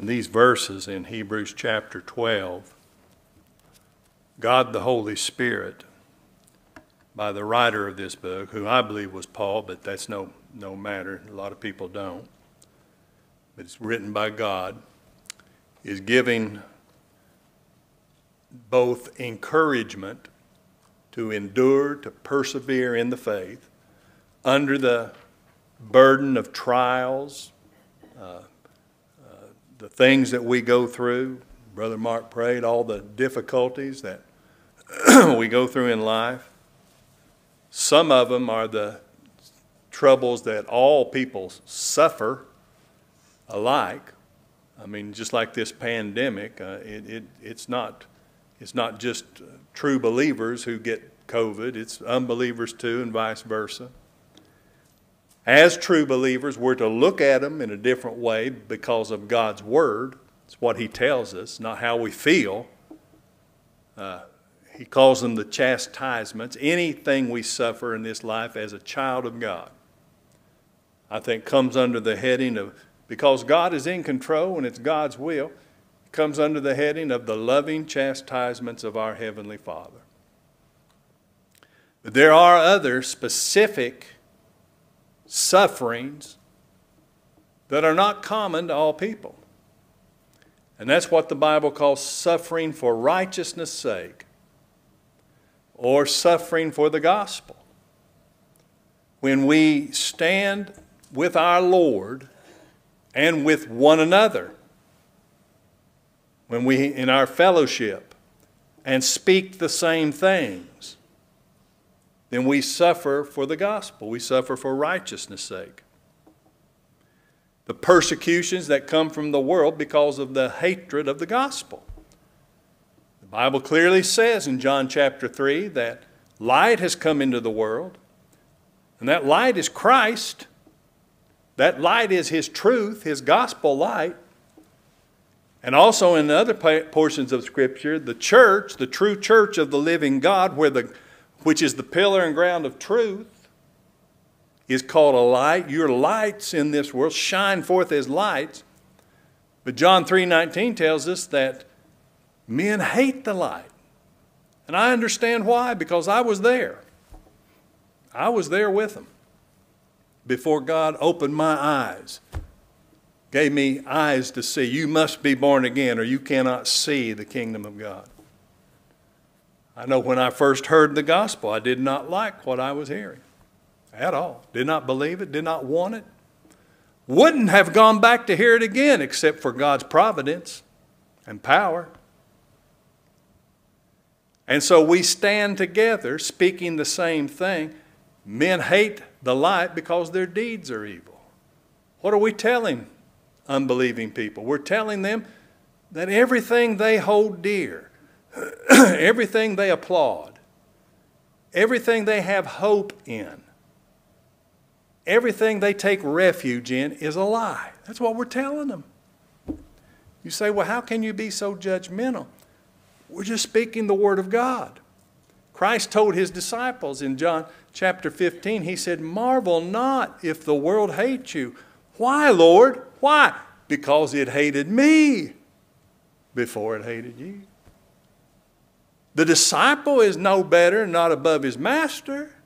in these verses in Hebrews chapter 12, God the Holy Spirit, by the writer of this book, who I believe was Paul, but that's no, no matter. A lot of people don't. But it's written by God, is giving both encouragement to endure, to persevere in the faith under the burden of trials, uh, the things that we go through. Brother Mark prayed all the difficulties that we go through in life. Some of them are the troubles that all people suffer alike. I mean, just like this pandemic, uh, it, it, it's, not, it's not just true believers who get COVID, it's unbelievers too, and vice versa. As true believers, we're to look at them in a different way because of God's Word. It's what He tells us, not how we feel. Uh, he calls them the chastisements, anything we suffer in this life as a child of God. I think comes under the heading of, because God is in control and it's God's will, comes under the heading of the loving chastisements of our Heavenly Father. But there are other specific sufferings that are not common to all people. And that's what the Bible calls suffering for righteousness' sake or suffering for the gospel. When we stand with our Lord and with one another, when we in our fellowship and speak the same things, then we suffer for the gospel. We suffer for righteousness' sake. The persecutions that come from the world because of the hatred of the gospel. The Bible clearly says in John chapter 3 that light has come into the world, and that light is Christ. That light is His truth, His gospel light. And also in other portions of Scripture, the church, the true church of the living God, where the, which is the pillar and ground of truth, is called a light. Your lights in this world shine forth as lights. But John 3:19 tells us that Men hate the light. And I understand why, because I was there. I was there with them before God opened my eyes, gave me eyes to see. You must be born again, or you cannot see the kingdom of God. I know when I first heard the gospel, I did not like what I was hearing at all. Did not believe it, did not want it. Wouldn't have gone back to hear it again except for God's providence and power. And so we stand together speaking the same thing. Men hate the light because their deeds are evil. What are we telling unbelieving people? We're telling them that everything they hold dear, everything they applaud, everything they have hope in, everything they take refuge in is a lie. That's what we're telling them. You say, well, how can you be so judgmental? We're just speaking the Word of God. Christ told his disciples in John chapter 15, he said, Marvel not if the world hates you. Why, Lord? Why? Because it hated me before it hated you. The disciple is no better, not above his master.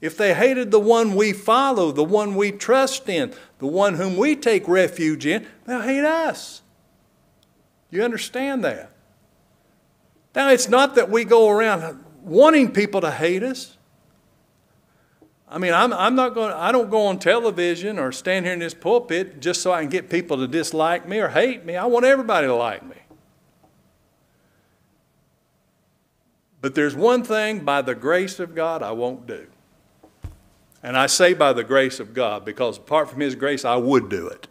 If they hated the one we follow, the one we trust in, the one whom we take refuge in, they'll hate us. You understand that? Now, it's not that we go around wanting people to hate us. I mean, I'm, I'm not going. I don't go on television or stand here in this pulpit just so I can get people to dislike me or hate me. I want everybody to like me. But there's one thing by the grace of God I won't do. And I say by the grace of God because apart from His grace, I would do it.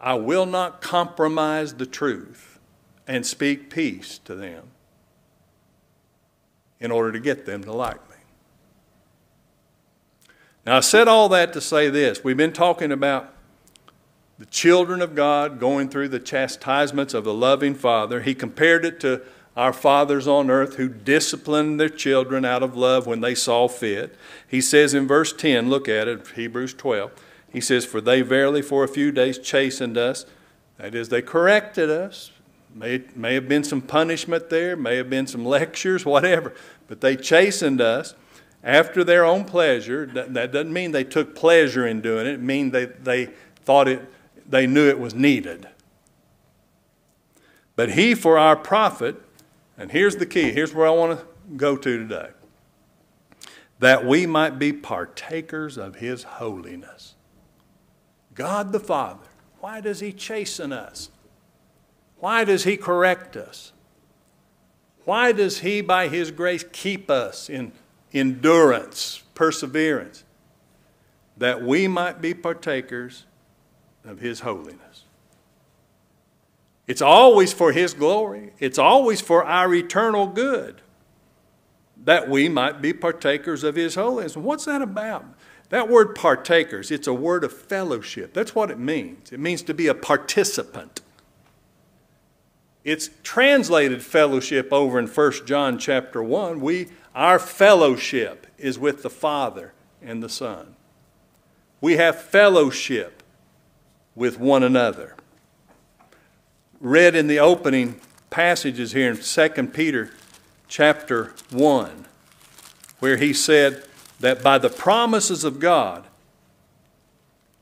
I will not compromise the truth and speak peace to them in order to get them to like me. Now, I said all that to say this. We've been talking about the children of God going through the chastisements of the loving Father. He compared it to our fathers on earth who disciplined their children out of love when they saw fit. He says in verse 10, look at it, Hebrews 12. He says, For they verily for a few days chastened us That is, they corrected us. May, may have been some punishment there, may have been some lectures, whatever, but they chastened us after their own pleasure. That, that doesn't mean they took pleasure in doing it, it means they, they thought it, they knew it was needed. But he for our profit, and here's the key, here's where I want to go to today that we might be partakers of his holiness. God the Father, why does he chasten us? Why does he correct us? Why does he, by his grace, keep us in endurance, perseverance? That we might be partakers of his holiness. It's always for his glory, it's always for our eternal good that we might be partakers of his holiness. What's that about? That word partakers, it's a word of fellowship. That's what it means. It means to be a participant. It's translated fellowship over in 1 John chapter 1. We, our fellowship is with the Father and the Son. We have fellowship with one another. Read in the opening passages here in 2 Peter chapter 1, where he said that by the promises of God,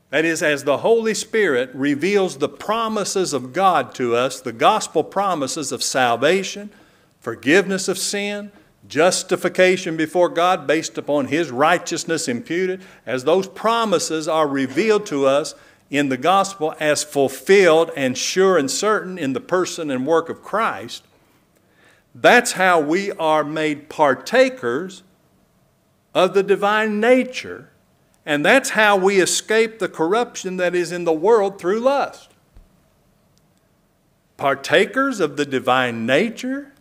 that is, as the Holy Spirit reveals the promises of God to us, the gospel promises of salvation, forgiveness of sin, justification before God based upon His righteousness imputed, as those promises are revealed to us in the gospel as fulfilled and sure and certain in the person and work of Christ, that's how we are made partakers of the divine nature, and that's how we escape the corruption that is in the world through lust. Partakers of the divine nature.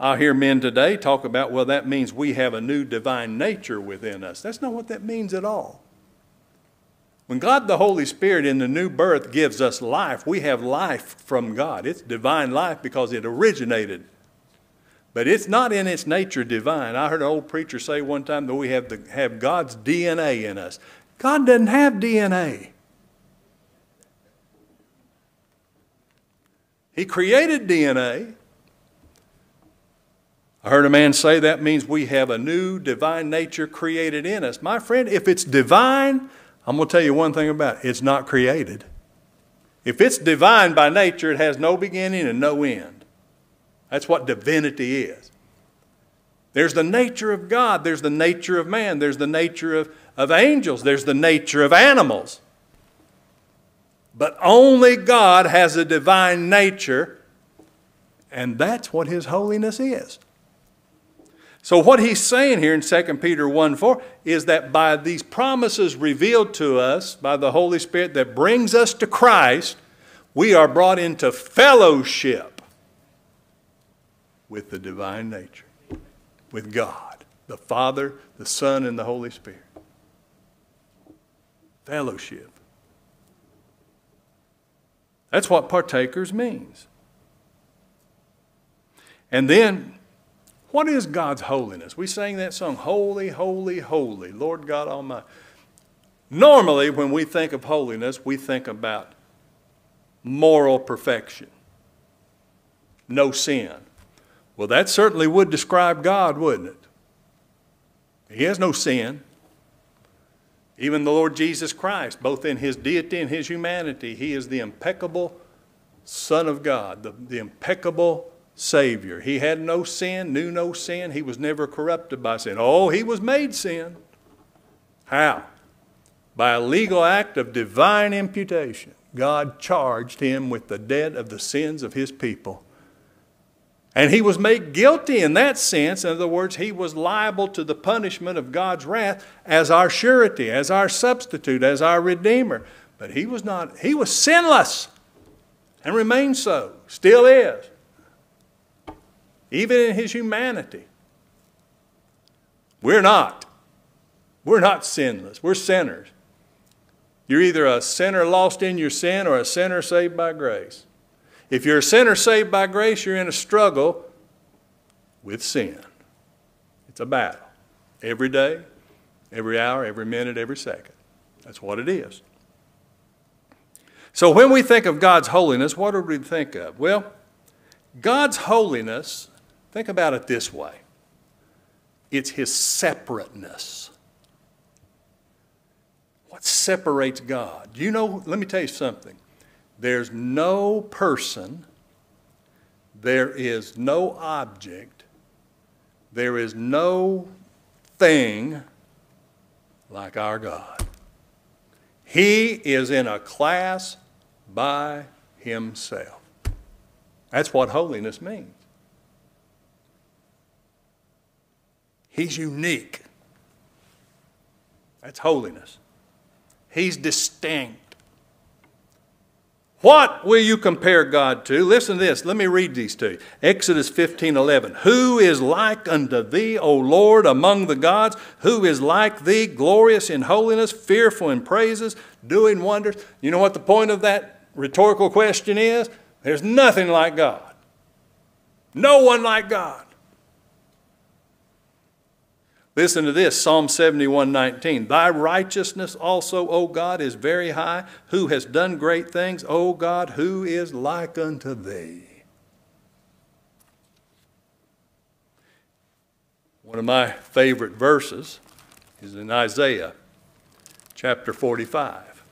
I hear men today talk about, well, that means we have a new divine nature within us. That's not what that means at all. When God the Holy Spirit in the new birth gives us life, we have life from God. It's divine life because it originated but it's not in its nature divine. I heard an old preacher say one time that we have, the, have God's DNA in us. God doesn't have DNA. He created DNA. I heard a man say that means we have a new divine nature created in us. My friend, if it's divine, I'm going to tell you one thing about it it's not created. If it's divine by nature, it has no beginning and no end. That's what divinity is. There's the nature of God, there's the nature of man, there's the nature of, of angels, there's the nature of animals. But only God has a divine nature, and that's what His holiness is. So, what he's saying here in 2 Peter 1 4 is that by these promises revealed to us by the Holy Spirit that brings us to Christ, we are brought into fellowship with the divine nature, with God, the Father, the Son, and the Holy Spirit. Fellowship. That's what partakers means. And then, what is God's holiness? We sang that song, Holy, Holy, Holy, Lord God Almighty. Normally, when we think of holiness, we think about moral perfection, no sin. Well, that certainly would describe God, wouldn't it? He has no sin. Even the Lord Jesus Christ, both in his deity and his humanity, he is the impeccable Son of God, the, the impeccable Savior. He had no sin, knew no sin. He was never corrupted by sin. Oh, he was made sin. How? By a legal act of divine imputation. God charged him with the debt of the sins of his people. And he was made guilty in that sense. In other words, he was liable to the punishment of God's wrath as our surety, as our substitute, as our redeemer. But he was not, he was sinless and remains so, still is, even in his humanity. We're not. We're not sinless. We're sinners. You're either a sinner lost in your sin or a sinner saved by grace. If you're a sinner saved by grace, you're in a struggle with sin. It's a battle. Every day, every hour, every minute, every second. That's what it is. So when we think of God's holiness, what do we think of? Well, God's holiness, think about it this way it's His separateness. What separates God? You know, let me tell you something. There's no person, there is no object, there is no thing like our God. He is in a class by himself. That's what holiness means. He's unique. That's holiness. He's distinct. What will you compare God to? Listen to this. Let me read these to you. Exodus 15 11. Who is like unto thee, O Lord, among the gods? Who is like thee, glorious in holiness, fearful in praises, doing wonders? You know what the point of that rhetorical question is? There's nothing like God. No one like God. Listen to this Psalm 71 19. Thy righteousness also, O God, is very high. Who has done great things? O God, who is like unto thee? One of my favorite verses is in Isaiah chapter 45.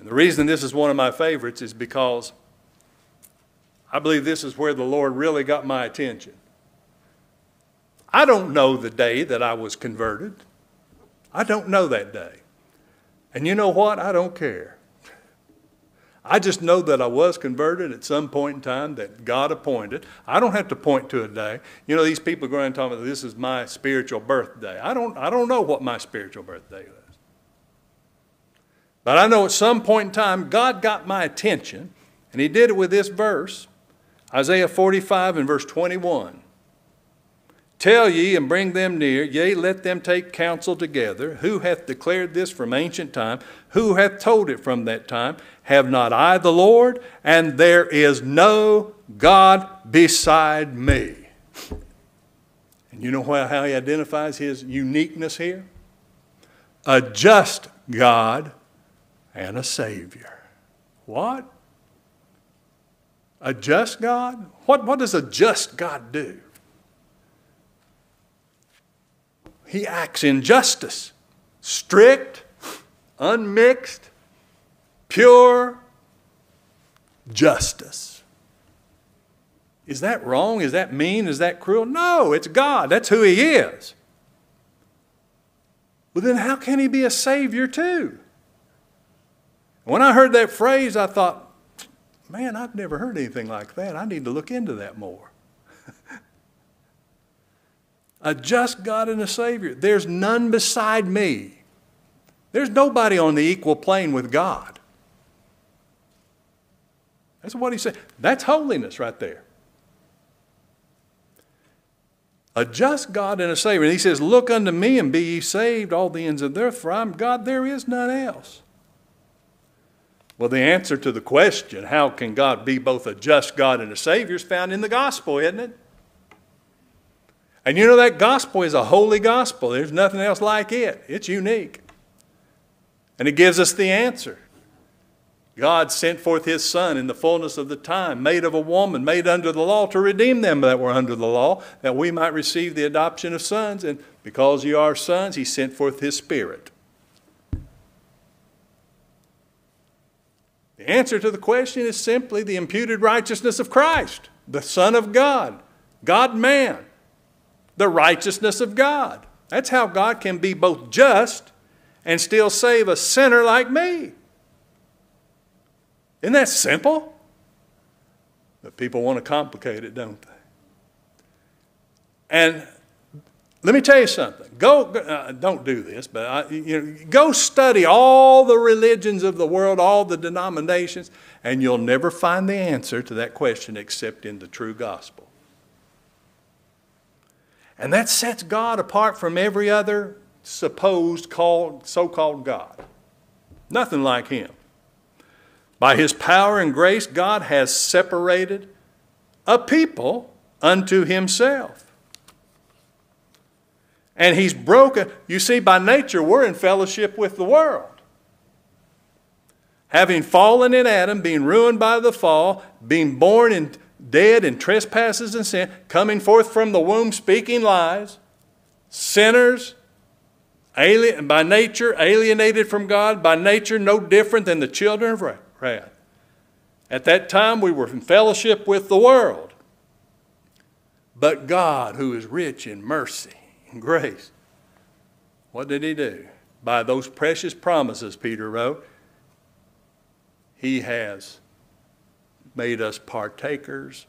And the reason this is one of my favorites is because I believe this is where the Lord really got my attention. I don't know the day that I was converted. I don't know that day. And you know what? I don't care. I just know that I was converted at some point in time that God appointed. I don't have to point to a day. You know, these people go around and talk about this is my spiritual birthday. I don't, I don't know what my spiritual birthday is. But I know at some point in time, God got my attention, and He did it with this verse Isaiah 45 and verse 21. Tell ye and bring them near, yea, let them take counsel together. Who hath declared this from ancient time? Who hath told it from that time? Have not I the Lord? And there is no God beside me. And you know how he identifies his uniqueness here? A just God and a Savior. What? A just God? What, what does a just God do? He acts in justice, strict, unmixed, pure justice. Is that wrong? Is that mean? Is that cruel? No, it's God. That's who He is. But then how can He be a Savior too? When I heard that phrase, I thought, man, I've never heard anything like that. I need to look into that more a just God and a Savior. There's none beside me. There's nobody on the equal plane with God. That's what he said. That's holiness right there. A just God and a Savior. And he says, Look unto me and be ye saved, all the ends of the earth, for I'm God, there is none else. Well, the answer to the question, how can God be both a just God and a Savior, is found in the gospel, isn't it? And you know that gospel is a holy gospel. There's nothing else like it. It's unique. And it gives us the answer. God sent forth his Son in the fullness of the time, made of a woman, made under the law, to redeem them that were under the law, that we might receive the adoption of sons. And because you are sons, he sent forth his Spirit. The answer to the question is simply the imputed righteousness of Christ, the Son of God, God man the righteousness of God. That's how God can be both just and still save a sinner like me. Isn't that simple? But people want to complicate it, don't they? And let me tell you something. Go, uh, don't do this, but I, you know, go study all the religions of the world, all the denominations, and you'll never find the answer to that question except in the true gospel. And that sets God apart from every other supposed called, so-called God. Nothing like him. By his power and grace, God has separated a people unto himself. And he's broken. You see, by nature, we're in fellowship with the world. having fallen in Adam, being ruined by the fall, being born in dead in trespasses and sin, coming forth from the womb speaking lies, sinners, alien, by nature alienated from God, by nature no different than the children of wrath. At that time we were in fellowship with the world. But God, who is rich in mercy and grace, what did he do? By those precious promises, Peter wrote, he has made us partakers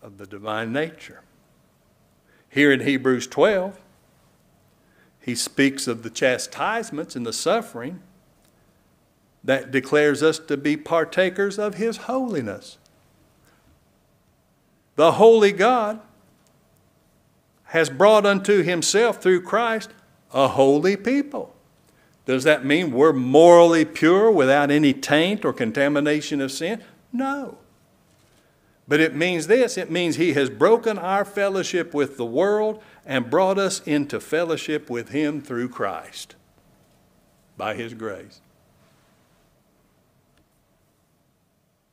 of the divine nature. Here in Hebrews 12, he speaks of the chastisements and the suffering that declares us to be partakers of his holiness. The holy God has brought unto himself through Christ a holy people. Does that mean we're morally pure without any taint or contamination of sin? No. But it means this it means He has broken our fellowship with the world and brought us into fellowship with Him through Christ by His grace.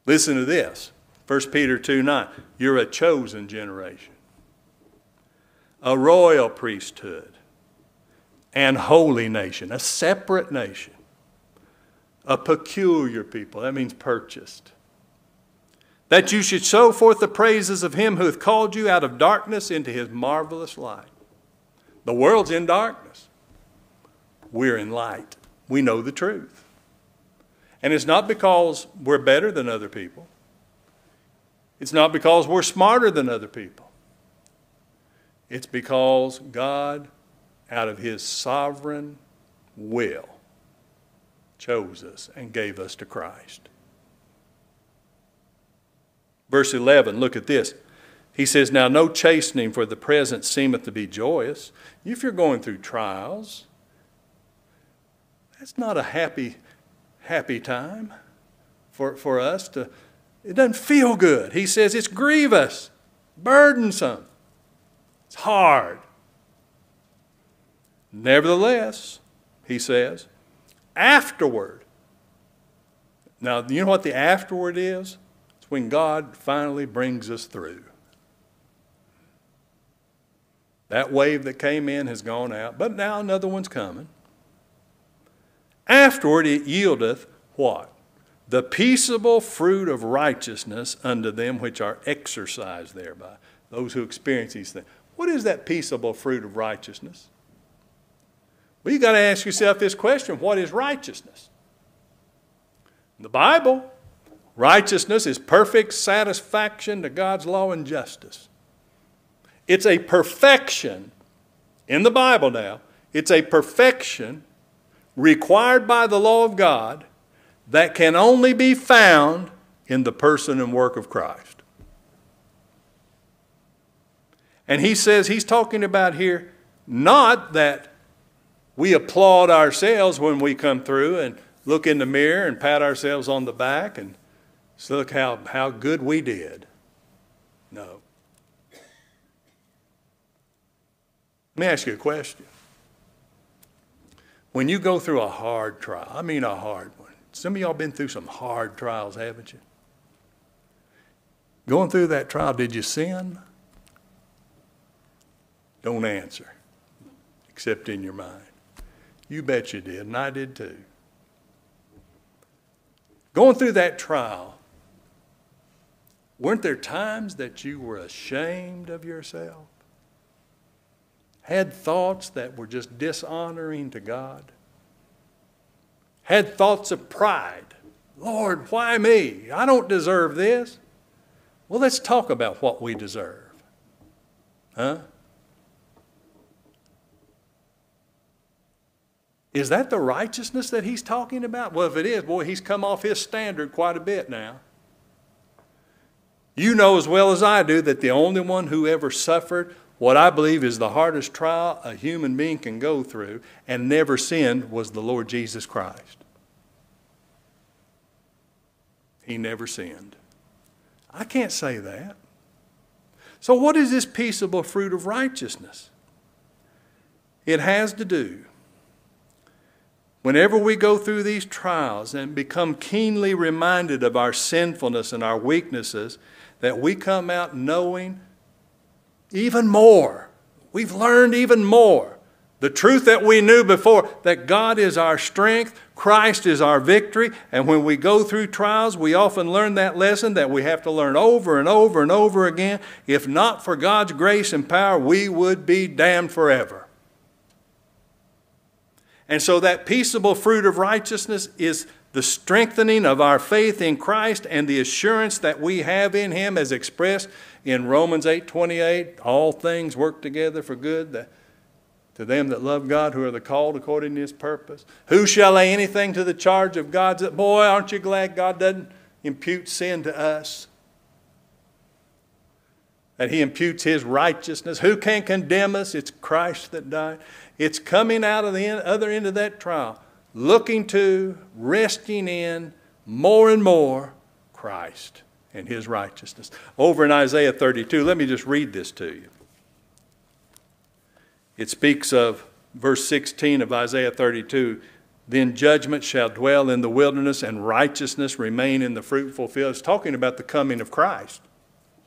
Listen to this 1 Peter 2 9. You're a chosen generation, a royal priesthood, and holy nation, a separate nation, a peculiar people. That means purchased that you should show forth the praises of him who hath called you out of darkness into his marvelous light. The world's in darkness. We're in light. We know the truth. And it's not because we're better than other people. It's not because we're smarter than other people. It's because God, out of his sovereign will, chose us and gave us to Christ. Verse 11, look at this. He says, Now no chastening for the present seemeth to be joyous. If you're going through trials, that's not a happy, happy time for, for us to, it doesn't feel good. He says it's grievous, burdensome, it's hard. Nevertheless, he says, afterward. Now, you know what the afterward is? When God finally brings us through. That wave that came in has gone out, but now another one's coming. Afterward, it yieldeth what? The peaceable fruit of righteousness unto them which are exercised thereby, those who experience these things. What is that peaceable fruit of righteousness? Well, you've got to ask yourself this question what is righteousness? The Bible Righteousness is perfect satisfaction to God's law and justice. It's a perfection in the Bible now. It's a perfection required by the law of God that can only be found in the person and work of Christ. And he says, he's talking about here not that we applaud ourselves when we come through and look in the mirror and pat ourselves on the back and so look how, how good we did. No. Let me ask you a question. When you go through a hard trial, I mean a hard one. Some of y'all been through some hard trials, haven't you? Going through that trial, did you sin? Don't answer, except in your mind. You bet you did, and I did too. Going through that trial, Weren't there times that you were ashamed of yourself? Had thoughts that were just dishonoring to God? Had thoughts of pride. Lord, why me? I don't deserve this. Well, let's talk about what we deserve. Huh? Is that the righteousness that he's talking about? Well, if it is, boy, he's come off his standard quite a bit now. You know as well as I do that the only one who ever suffered what I believe is the hardest trial a human being can go through and never sinned was the Lord Jesus Christ. He never sinned. I can't say that. So, what is this peaceable fruit of righteousness? It has to do Whenever we go through these trials and become keenly reminded of our sinfulness and our weaknesses, that we come out knowing even more. We've learned even more. The truth that we knew before that God is our strength, Christ is our victory, and when we go through trials, we often learn that lesson that we have to learn over and over and over again. If not for God's grace and power, we would be damned forever. And so that peaceable fruit of righteousness is the strengthening of our faith in Christ and the assurance that we have in him as expressed in Romans 8:28, all things work together for good to them that love God who are the called according to his purpose. Who shall lay anything to the charge of God's boy, aren't you glad God doesn't impute sin to us? That he imputes his righteousness. Who can condemn us? It's Christ that died. It's coming out of the other end of that trial looking to, resting in more and more Christ and his righteousness. Over in Isaiah 32, let me just read this to you. It speaks of verse 16 of Isaiah 32 then judgment shall dwell in the wilderness and righteousness remain in the fruitful fields. Talking about the coming of Christ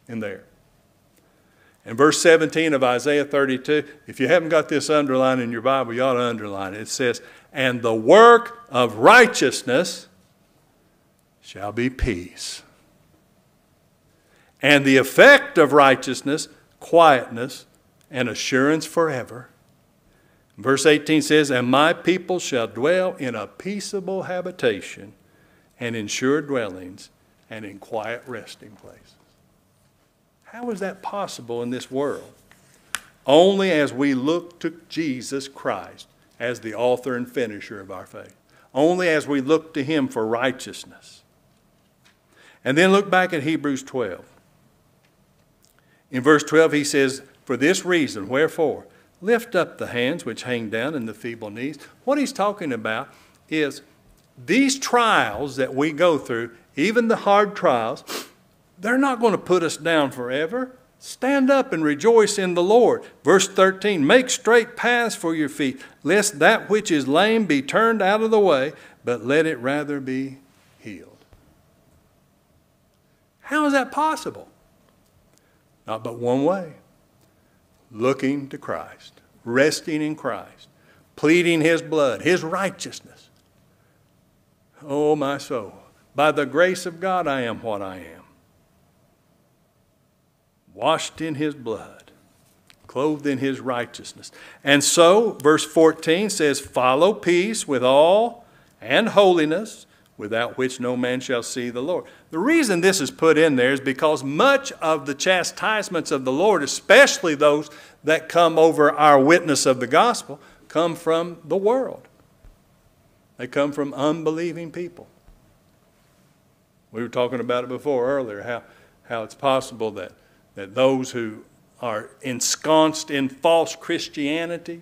in there. In verse 17 of Isaiah 32, if you haven't got this underlined in your Bible, you ought to underline it. It says, and the work of righteousness shall be peace. And the effect of righteousness, quietness, and assurance forever. Verse 18 says, And my people shall dwell in a peaceable habitation, and in sure dwellings, and in quiet resting places. How is that possible in this world? Only as we look to Jesus Christ as the author and finisher of our faith. Only as we look to him for righteousness. And then look back at Hebrews 12. In verse 12, he says, For this reason, wherefore, lift up the hands which hang down and the feeble knees. What he's talking about is these trials that we go through, even the hard trials, they're not going to put us down forever. Stand up and rejoice in the Lord. Verse 13 Make straight paths for your feet, lest that which is lame be turned out of the way, but let it rather be healed. How is that possible? Not but one way looking to Christ, resting in Christ, pleading His blood, His righteousness. Oh, my soul, by the grace of God, I am what I am washed in his blood, clothed in his righteousness. And so, verse 14 says, Follow peace with all and holiness, without which no man shall see the Lord. The reason this is put in there is because much of the chastisements of the Lord, especially those that come over our witness of the gospel, come from the world. They come from unbelieving people. We were talking about it before earlier, how, how it's possible that that those who are ensconced in false Christianity,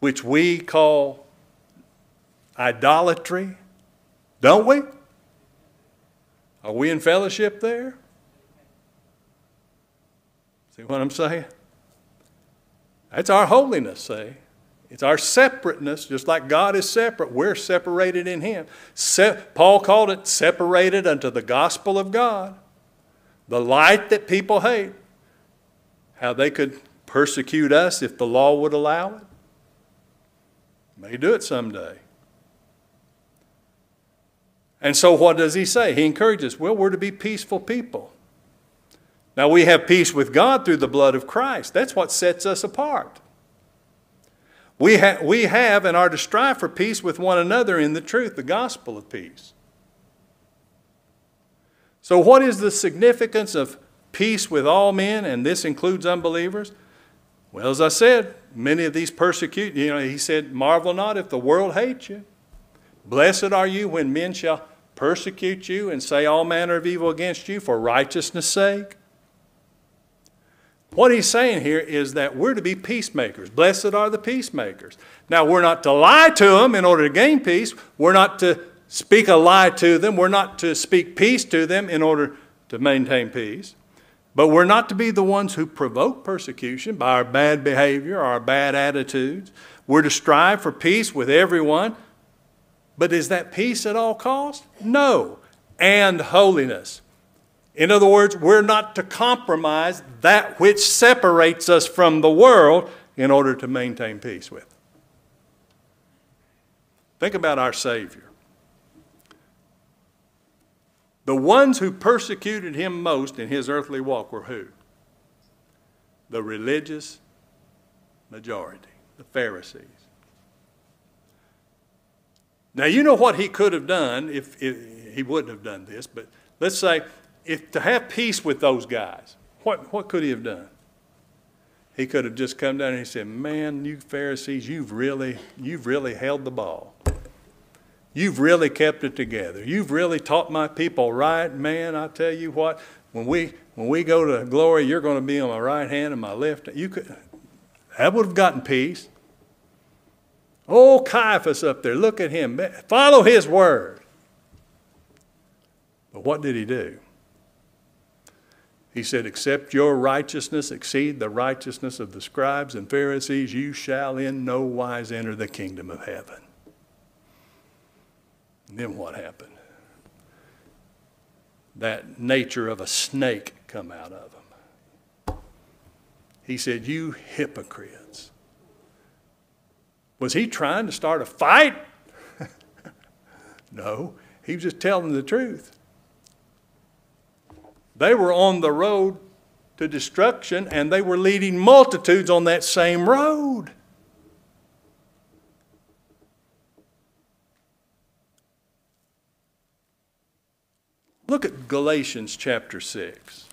which we call idolatry, don't we? Are we in fellowship there? See what I'm saying? That's our holiness, say. It's our separateness, just like God is separate. We're separated in Him. Se- Paul called it separated unto the gospel of God the light that people hate, how they could persecute us if the law would allow it. May do it someday. And so, what does he say? He encourages, well, we're to be peaceful people. Now, we have peace with God through the blood of Christ. That's what sets us apart. We, ha- we have and are to strive for peace with one another in the truth, the gospel of peace. So, what is the significance of peace with all men, and this includes unbelievers? Well, as I said, many of these persecute, you know, he said, Marvel not if the world hates you. Blessed are you when men shall persecute you and say all manner of evil against you for righteousness' sake. What he's saying here is that we're to be peacemakers. Blessed are the peacemakers. Now, we're not to lie to them in order to gain peace. We're not to speak a lie to them. We're not to speak peace to them in order to maintain peace. But we're not to be the ones who provoke persecution by our bad behavior, our bad attitudes. We're to strive for peace with everyone. But is that peace at all cost? No. And holiness. In other words, we're not to compromise that which separates us from the world in order to maintain peace with. Think about our Savior. The ones who persecuted him most in his earthly walk were who? The religious majority, the Pharisees. Now, you know what he could have done if, if he wouldn't have done this, but let's say if to have peace with those guys, what, what could he have done? He could have just come down and he said, Man, you Pharisees, you've really, you've really held the ball. You've really kept it together. You've really taught my people right. Man, I tell you what, when we when we go to glory, you're going to be on my right hand and my left. You could that would have gotten peace. Oh, Caiaphas up there, look at him. Follow his word. But what did he do? He said, Except your righteousness exceed the righteousness of the scribes and Pharisees, you shall in no wise enter the kingdom of heaven. Then what happened? That nature of a snake come out of him. He said, You hypocrites. Was he trying to start a fight? no, he was just telling the truth. They were on the road to destruction and they were leading multitudes on that same road. Look at Galatians chapter 6,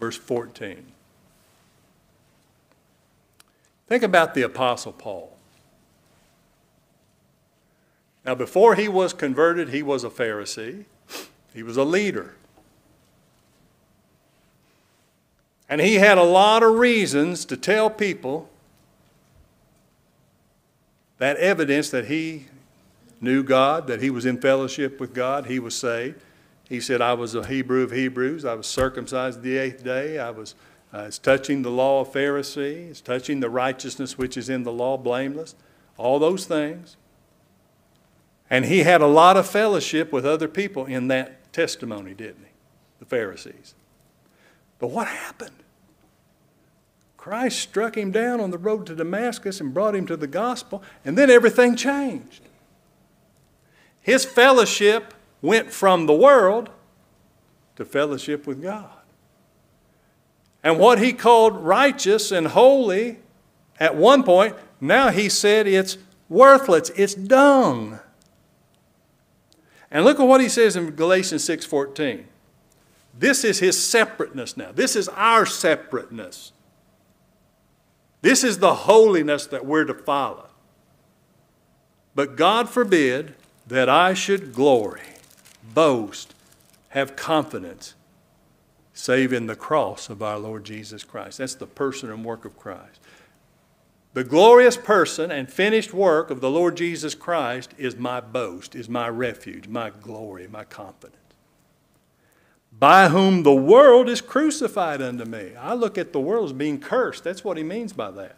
verse 14. Think about the Apostle Paul. Now, before he was converted, he was a Pharisee, he was a leader. And he had a lot of reasons to tell people that evidence that he knew God, that he was in fellowship with God, he was saved. He said, I was a Hebrew of Hebrews, I was circumcised the eighth day, I was uh, it's touching the law of Pharisee, it's touching the righteousness which is in the law, blameless, all those things. And he had a lot of fellowship with other people in that testimony, didn't he? The Pharisees. But what happened? Christ struck him down on the road to Damascus and brought him to the gospel, and then everything changed. His fellowship went from the world to fellowship with God. And what he called righteous and holy at one point, now he said it's worthless, it's dung. And look at what he says in Galatians 6:14. This is his separateness now. This is our separateness. This is the holiness that we're to follow. But God forbid that I should glory, boast, have confidence, save in the cross of our Lord Jesus Christ. That's the person and work of Christ. The glorious person and finished work of the Lord Jesus Christ is my boast, is my refuge, my glory, my confidence. By whom the world is crucified unto me. I look at the world as being cursed. That's what he means by that.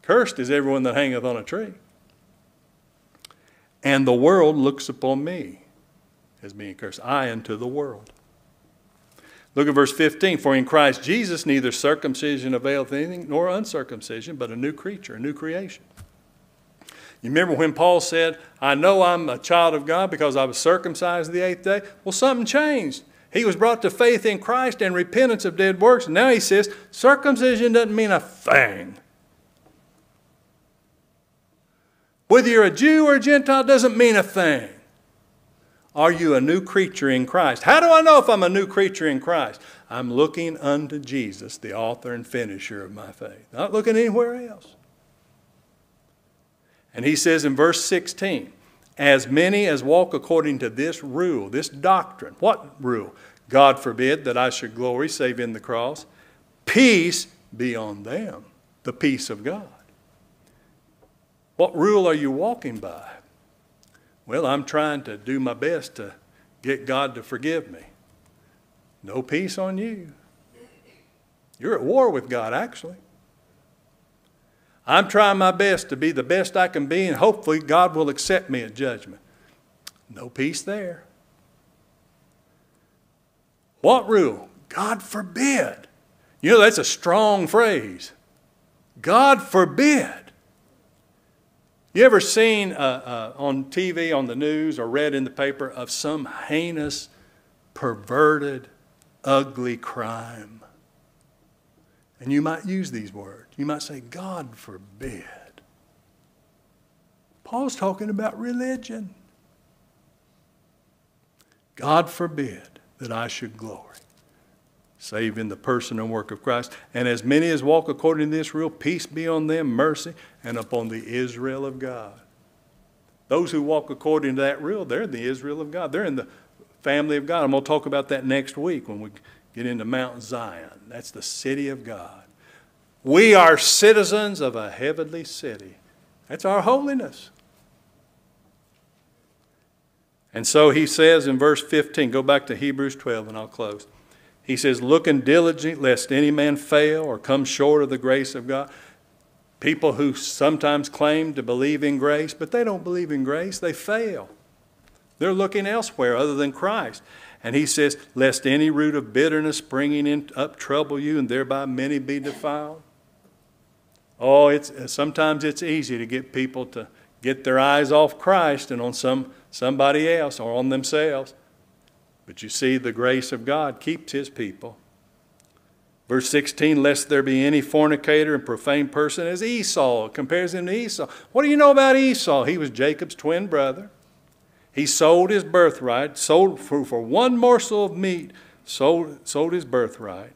Cursed is everyone that hangeth on a tree and the world looks upon me as being cursed. I unto the world. Look at verse 15. For in Christ Jesus neither circumcision availeth anything nor uncircumcision, but a new creature, a new creation. You remember when Paul said, I know I'm a child of God because I was circumcised the eighth day? Well, something changed. He was brought to faith in Christ and repentance of dead works. Now he says, circumcision doesn't mean a thing. Whether you're a Jew or a Gentile doesn't mean a thing. Are you a new creature in Christ? How do I know if I'm a new creature in Christ? I'm looking unto Jesus, the author and finisher of my faith, not looking anywhere else. And he says in verse 16, as many as walk according to this rule, this doctrine. What rule? God forbid that I should glory save in the cross. Peace be on them, the peace of God. What rule are you walking by? Well, I'm trying to do my best to get God to forgive me. No peace on you. You're at war with God, actually. I'm trying my best to be the best I can be, and hopefully God will accept me at judgment. No peace there. What rule? God forbid. You know, that's a strong phrase. God forbid. You ever seen uh, uh, on TV, on the news, or read in the paper of some heinous, perverted, ugly crime? And you might use these words. You might say, God forbid. Paul's talking about religion. God forbid that I should glory, save in the person and work of Christ. And as many as walk according to this rule, peace be on them, mercy, and upon the Israel of God. Those who walk according to that rule, they're in the Israel of God. They're in the family of God. I'm going to talk about that next week when we get into Mount Zion. That's the city of God. We are citizens of a heavenly city. That's our holiness. And so he says in verse 15, go back to Hebrews 12 and I'll close. He says, Looking diligently, lest any man fail or come short of the grace of God. People who sometimes claim to believe in grace, but they don't believe in grace, they fail. They're looking elsewhere other than Christ. And he says, Lest any root of bitterness springing in, up trouble you, and thereby many be defiled. Oh, it's, sometimes it's easy to get people to get their eyes off Christ and on some somebody else or on themselves. But you see, the grace of God keeps his people. Verse 16, lest there be any fornicator and profane person as Esau, compares him to Esau. What do you know about Esau? He was Jacob's twin brother. He sold his birthright, sold for, for one morsel of meat, sold, sold his birthright.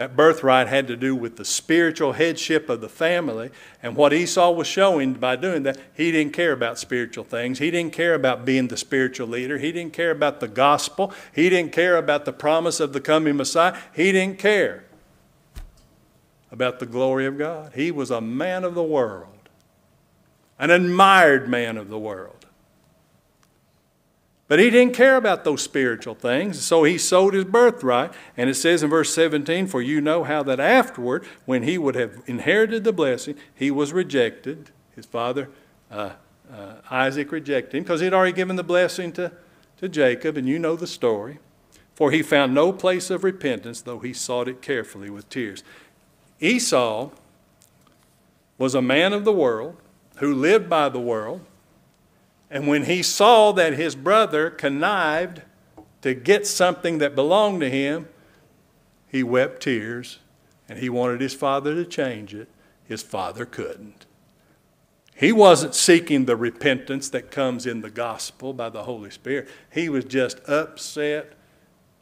That birthright had to do with the spiritual headship of the family. And what Esau was showing by doing that, he didn't care about spiritual things. He didn't care about being the spiritual leader. He didn't care about the gospel. He didn't care about the promise of the coming Messiah. He didn't care about the glory of God. He was a man of the world, an admired man of the world. But he didn't care about those spiritual things, so he sold his birthright. And it says in verse 17, For you know how that afterward, when he would have inherited the blessing, he was rejected. His father, uh, uh, Isaac, rejected him because he had already given the blessing to, to Jacob, and you know the story. For he found no place of repentance, though he sought it carefully with tears. Esau was a man of the world who lived by the world and when he saw that his brother connived to get something that belonged to him, he wept tears and he wanted his father to change it. His father couldn't. He wasn't seeking the repentance that comes in the gospel by the Holy Spirit. He was just upset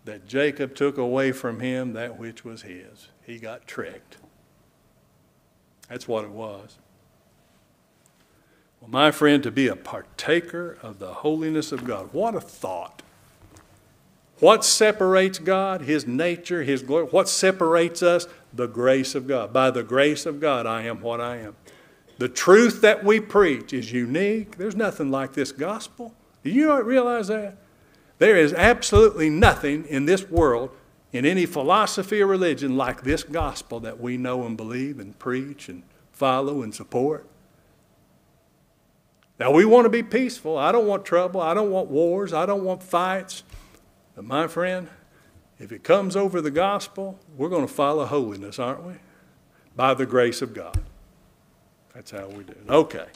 that Jacob took away from him that which was his. He got tricked. That's what it was. Well, my friend, to be a partaker of the holiness of God, what a thought. What separates God? His nature, His glory. What separates us? The grace of God. By the grace of God, I am what I am. The truth that we preach is unique. There's nothing like this gospel. Do you realize that? There is absolutely nothing in this world, in any philosophy or religion, like this gospel that we know and believe and preach and follow and support. Now, we want to be peaceful. I don't want trouble. I don't want wars. I don't want fights. But, my friend, if it comes over the gospel, we're going to follow holiness, aren't we? By the grace of God. That's how we do it. Okay.